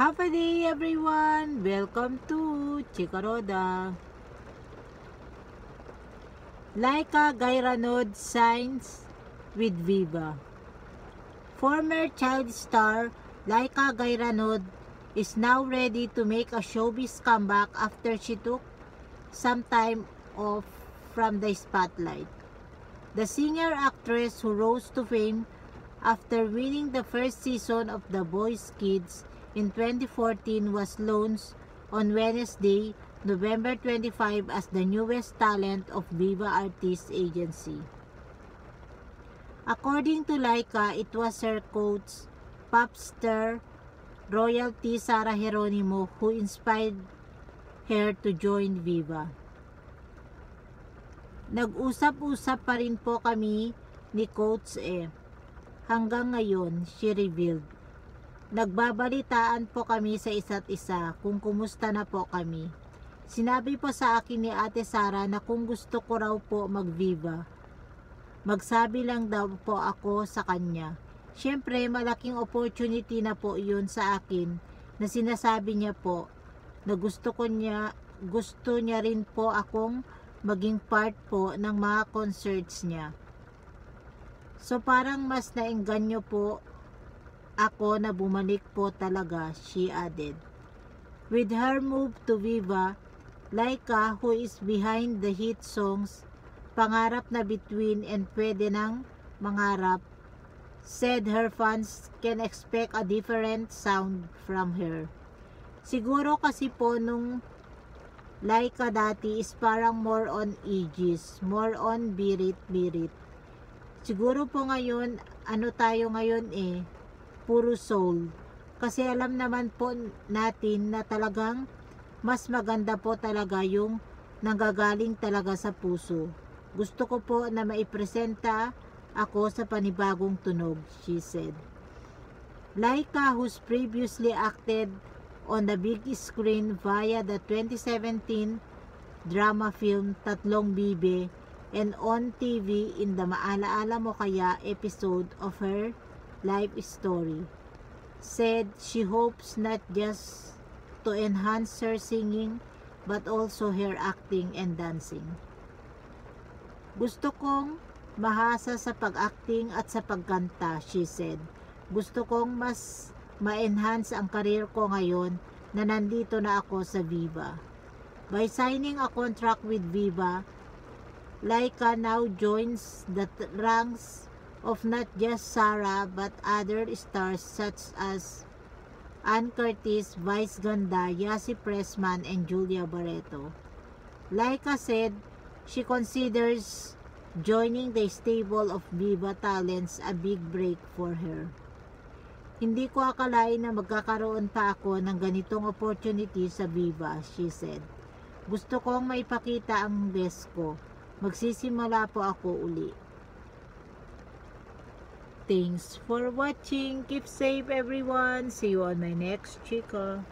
Happy day everyone! Welcome to Chikaroda. Laika Gairanod signs with Viva. Former child star Laika Gairanod is now ready to make a showbiz comeback after she took some time off from the spotlight. The singer-actress who rose to fame after winning the first season of The Boys Kids in 2014 was launched on Wednesday, November 25 as the newest talent of Viva Artists Agency. According to Laika, it was her coach, pop star royalty Sarah Geronimo who inspired her to join Viva. Nag-usap-usap pa rin po kami ni Coach E. Hanggang ngayon, she revealed. Nagbabalitaan po kami sa isa't isa kung kumusta na po kami. Sinabi po sa akin ni Ate Sara na kung gusto ko raw po magviva. Magsabi lang daw po ako sa kanya. Siyempre, malaking opportunity na po yun sa akin na sinasabi niya po na gusto ko niya, gusto niya rin po akong maging part po ng mga concerts niya. So parang mas naengganyo po ako na bumalik po talaga, she added. With her move to Viva, Laika who is behind the hit songs Pangarap na Between and Pwede Nang Mangarap said her fans can expect a different sound from her. Siguro kasi po nung Laika dati is parang more on ages, more on birit-birit. Siguro po ngayon, ano tayo ngayon eh, puro soul. Kasi alam naman po natin na talagang mas maganda po talaga yung nanggagaling talaga sa puso. Gusto ko po na maipresenta ako sa panibagong tunog, she said. Laika, who's previously acted on the big screen via the 2017 drama film Tatlong Bibe and on TV in the Maalaala Mo Kaya episode of her life story. Said she hopes not just to enhance her singing but also her acting and dancing. Gusto kong mahasa sa pag-acting at sa pagkanta, she said. Gusto kong mas ma-enhance ang career ko ngayon na nandito na ako sa Viva. By signing a contract with Viva, Laika now joins the ranks of not just Sarah but other stars such as Ann Curtis, Vice Ganda, Yasi Pressman, and Julia Barreto. Laika said she considers joining the stable of Viva Talents a big break for her. Hindi ko akalain na magkakaroon pa ako ng ganitong opportunity sa Viva, she said. Gusto kong maipakita ang best ko. Magsisimula po ako uli. Thanks for watching. Keep safe everyone. See you on my next chika.